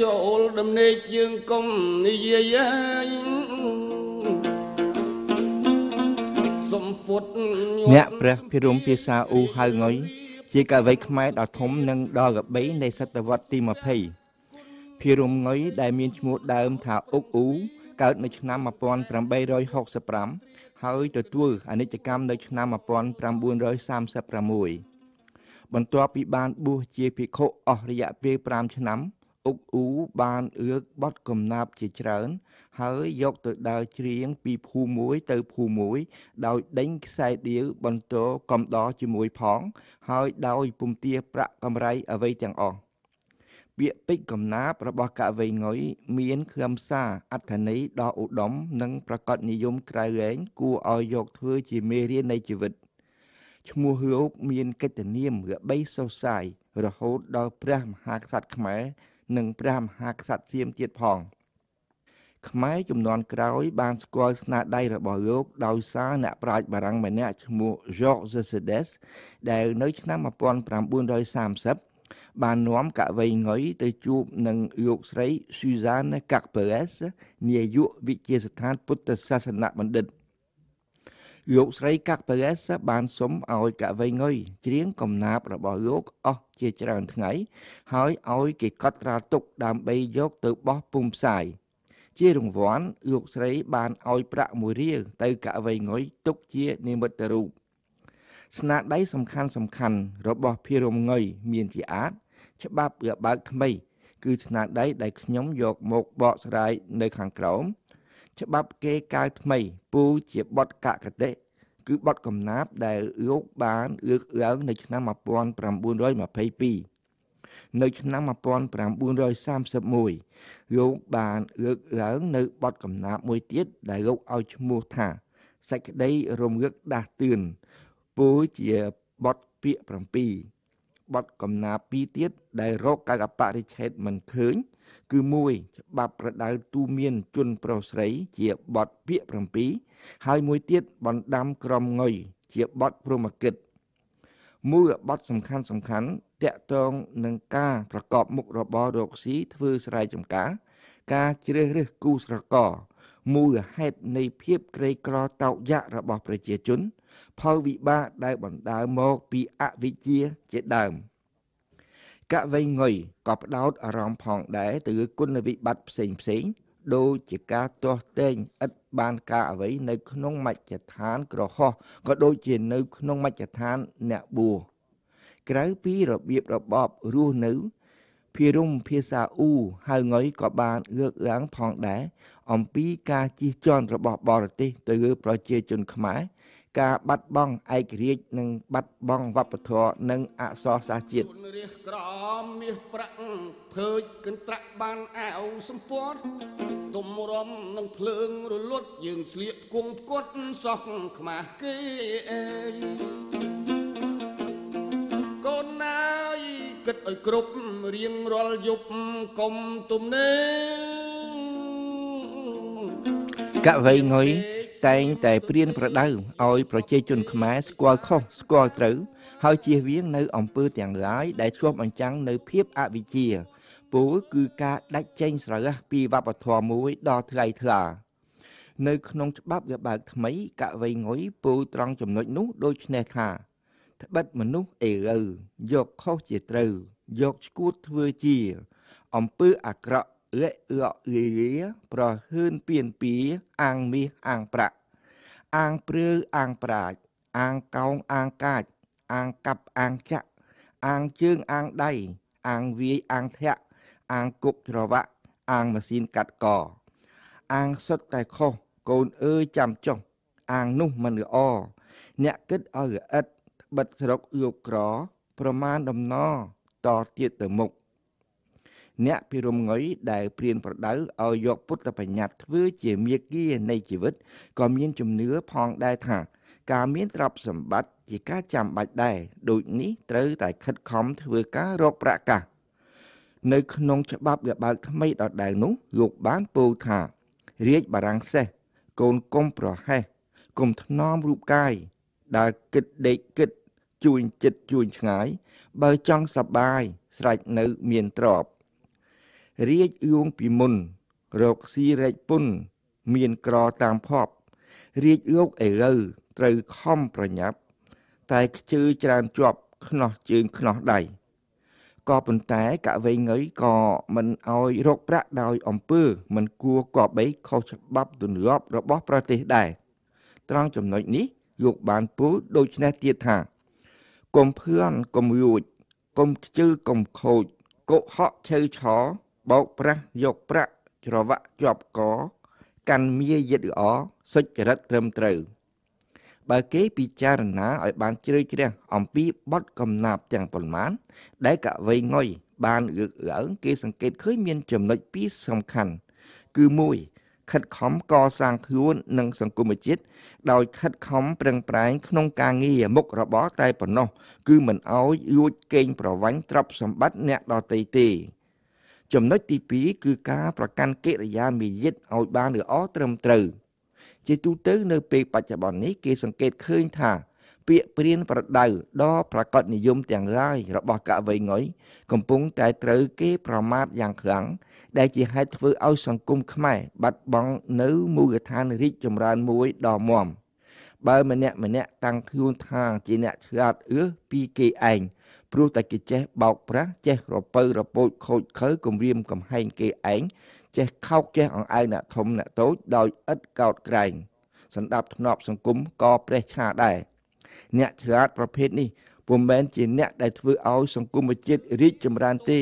ចូលដំណេកយើងកុំនិយាយហើយសំពុតអ្នកព្រះភិរមភាសាអ៊ូហៅងុយជាកវីខ្មែរដ៏ធំនិងដ៏កបីនៃសតវត្សទី20ភិរមងុយដែលមានឈ្មោះដើមថាអុកអ៊ូកើតនៅឆ្នាំ1865ហើយទទួលអនិច្ចកម្មនៅឆ្នាំ1936បន្ទាប់ពីបានបួសជាភិក្ខុអស់រយៈពេល5ឆ្នាំ អុកអ៊ូបានលើកបត់កំណាប់ជាច្រើន ហើយយកទៅដើរច្រៀងពីភូមិមួយទៅភូមិមួយ ដោយដេញខ្សែដៀវបន្តកំដរជាមួយផង ហើយដោយពំទាប្រាក់កម្រៃអ្វីទាំងអស់ពាក្យពេចកំណាព្យរបស់កវីងុយមានខ្លឹមសារអត្ថន័យដ៏ឧត្តមនិងប្រកបនិយមក្រៅរែងគួរឲ្យយកធ្វើជាមេរៀននៃជីវិត។ឈ្មោះលោកមានកិត្តិនាមរបីសរសាយរហូតដល់ព្រះមហាក្សត្រខ្មែរ និងព្រះមហាក្សត្រសៀមទៀតផងខ្មែរចំនួនក្រោយបានស្គាល់ស្នាដៃរបស់លោកដោយសារអ្នកប្រាជ្ញបារាំងម្នាក់ឈ្មោះ Georges Sedes ដែលនៅឆ្នាំ1930បាននាំកវីងុយទៅជួបនឹងលោកស្រី Suzanne Carperes នាយកវិទ្យាស្ថានពុទ្ធសាសនបណ្ឌិត លោកស្រីកាក់ប៉េរ៉េសបានសុំឲ្យកវីងុយច្រៀងកំណាព្យរបស់លោកអស់ជាច្រើនថ្ងៃ ហើយឲ្យគេកត់ត្រាទុកដើម្បីយកទៅបោះពុំផ្សាយជារង្វាន់លោកស្រីបានឲ្យប្រាក់មួយរៀលទៅកវីងុយទុកជានិមិត្តរូបស្នាដៃសំខាន់សំខាន់របស់ភិរមងុយមានជាអាចច្បាប់របើកថ្មី គឺស្នាដៃដែលខ្ញុំយកមកបកស្រាយនៅខាងក្រោម ច្បាប់គេកៅថ្មី ពូជាបទកកតិគឺបទកំណាព្យដែលលោកបានលើកឡើងនៅឆ្នាំ1922នៅឆ្នាំ1931លោកបានលើកឡើងនៅបទកំណាព្យមួយទៀតដែលលោកឲ្យឈ្មោះថាសេចក្តីរំលឹកដាស់តឿនពូជាបទពាក្យ7បទកំណាព្យពីរទៀតដែលរកកាកបរិឆេទមិនឃើញ គឺ1ច្បាប់ប្រដៅទូមានជនប្រុសស្រី ជាបទពាក្យ7ហើយមួយទៀតបណ្ដាំក្រមងុយជាបទព្រមកិច្ចមួយបទសំខាន់សំខាន់តកតងនឹងការប្រកបមុខរបររកស៊ីធ្វើស្រែចម្ការ ការជ្រើសរើសគូស្រករមូលហេតុនៃភាពក្រីក្រតោកយ៉ាក់របស់ប្រជាជន ផលវិបាកដែលបណ្ដាលមកពីអវិជ្ជាជាដើម។ កវីងុយក៏ផ្ដោតអារម្មណ៍ផងដែរទៅលើគុណវិបត្តិផ្សេងផ្សេងដូចជាការទាស់ទែងឥតបានការអ្វីនៅក្នុងមជ្ឈដ្ឋានក្រហោះក៏ដូចជានៅក្នុងមជ្ឈដ្ឋានអ្នកបួសក្រៅពីរបៀបរបបរស់នៅ ភិរមភាសាអ៊ូហៅងុយក៏បានលើកឡើងផងដែរអំពីការជិះជាន់របស់បរទេសទៅលើប្រជាជនខ្មែរការបាត់បង់ឯករាជ្យនិងបាត់បង់វប្បធម៌និងអក្សរសាស្ត្រជាតិរះក្រមមាសប្រាក់ភើចកន្ត្រាក់បានអាវសម្ពត់ទុំរំនឹងភ្លើងរលត់យើងស្លៀកគង់ផ្គត់សោះខ្មាស់គេអើយកូនណាយគិត ឲ្យគ្រប់រៀងរាល់យប់កុំទំនេកវីងុយតែងតែព្រៀនប្រដៅឲ្យប្រជាជនខ្មែរស្គាល់ខុសស្គាល់ត្រូវហើយជៀសវាងនៅអំពើទាំងឡាយដែលឆ្លុះបញ្ចាំងនៅភាពអវិជ្ជាពោលគឺការដាច់ចែងស្រះពីវប្បធម៌មួយដ៏ថ្លៃថ្លានៅក្នុងច្បាប់របើកថ្មីកវីងុយពោលត្រង់ចំណុចនោះដូចនេះថាត្បិតមនុស្សអេរើយកខុសជាត្រូវ យកឈួតធ្វើជា អំពើអាក្រក់លាក់លក់លាលាប្រហើនពៀនពៀអាងមាសអាងប្រាក់អាងព្រើអាងប្រាជ្ញអាងកោងអាងកាចអាងកាប់អាងចាក់អាងជើងអាងដៃអាងវាយអាងធាក់អាងគប់ច្រវាក់អាងម៉ាស៊ីនកាត់កអាងសុទ្ធតែខុសកូនអើយចាំចុះអាងនោះមិនល្អអ្នកគិតឲ្យល្អិតបិទស្រុកយកក្រ ប្រមាណដំណ តទៀតទៅមុខអ្នកពិរមងុយដែលព្រៀនប្រដៅឲ្យយកពុទ្ធបញ្ញត្តិធ្វើជាមាគ៌ានៃជីវិតក៏មានជំនឿផងដែរថាការមានទ្រព្យសម្បត្តិជាការចាំបាច់ដែរដូចនេះត្រូវតែខិតខំធ្វើការរកប្រាក់កាសនៅក្នុងច្បាប់របើកថ្មីដដែលនោះលោកបានពោលថារាជបារាំងសេះកូនកុំប្រហែសកុំថ្នមរូបកាយដើរគិតដេកគិត ជួញចិត្តជួញឆ្ងាយ បើចង់សបាយស្រេចនៅមានទ្រព្យរាជយួងពីមុន រកស៊ីរែកពុន មានក្រតាមភពរាជយកឥរូវត្រូវខំប្រញាប់ តែខ្ជិលច្រើនជាប់ខ្នោះជើងខ្នោះដៃក៏ប៉ុន្តែកវេងើយក៏មិនអោយរកប្រាក់ដោយអំពើ មិនគួរគប្បីខុសច្បាប់ទម្លាប់របស់ប្រទេសដែរត្រង់ចំណុចនេះយកបានពូដូចនេះទៀតថា កុំភឿនកុំរួចកុំខ្ជិលកុំខូចកុហកឆៅឆោបោកប្រាស់យកប្រាក់ច្រវាក់ជាប់ក កាន់មាយិតល្អសុចរិតត្រឹមត្រូវ បើគេពិចារណាឲ្យបានជ្រៅជ្រះអំពីបទកំណាប់ទាំងប៉ុន្មាន ដែលកវីងុយបានលើកឡើងគេសង្កេតឃើញមានចំណុចពីរសំខាន់ គឺ1 ខិតខំកសាងខ្លួននិងសង្គមជាតិដោយខិតខំប្រឹងប្រែងក្នុងការងារមុខរបរតែប៉ុណ្ណោះគឺមិនអោយយួចកេងប្រវ័ញ្ចទ្រព្យសម្បត្តិអ្នកដទៃទេចំណុចទី2គឺការប្រកាន់កិរិយាមារយាទឲ្យបានល្អត្រឹមត្រូវ ជាទូទៅនៅពេលបច្ចុប្បន្ននេះគេសង្កេតឃើញថា ពាក្យព្រានប្រដៅដ៏ប្រកបនិយមទាំងឡាយរបស់កវីងុយកំពុងតែត្រូវគេប្រមាថយ៉ាងខ្លាំងដែលជាហេតុធ្វើឲ្យសង្គមខ្មែរបាត់បង់នៅមូលដ្ឋានរីកចម្រើនមួយដ៏មាំបើម្នាក់ម្នាក់តាំងខ្លួនថាជាអ្នកឆ្លាតអឿពីគេឯងព្រោះតែគេចេះបោកប្រាស់ចេះរពៅរពោចខូចខើគំរាមកំហែងគេឯងចេះខោកចេះអង្អែលអ្នកធំអ្នកតូចដោយឥតកោតក្រែងសម្ដាប់ធ្នាប់សង្គមក៏ប្រេះឆាដែរ អ្នកឆ្លាតប្រភេទនេះពុំមែនជាអ្នកដែលធ្វើឲ្យសង្គមជាតិរីកចម្រើនទេ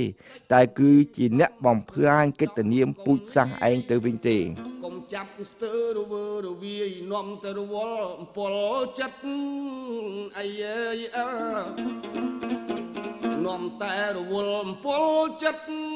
តែគឺជាអ្នកបំផ្លាញកិត្តិនាមពូជសាសន៍ឯងទៅវិញទេកុំចាប់ស្ទើរវើរវាយនាំទៅរវល់ពលចិត្តអីអើនាំតែរវល់ពលចិត្ត